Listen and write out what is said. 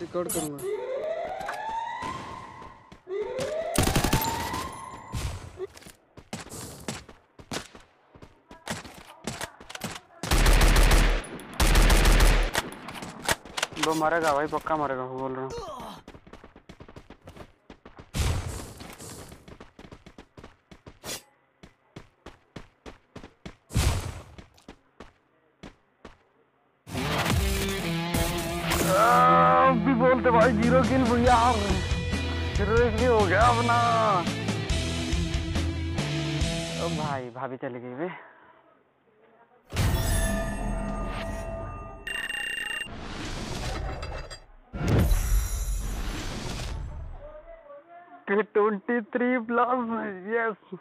Record करूँगा। वो मरेगा भाई पक्का मरेगा बोल रहा हूँ। अब भी बोलते भाई, ज़ीरो किल भैया। सीरियसली हो गया अपना। ओ भाई, भाभी चली गई बे ट्वेंटी थ्री प्लस यस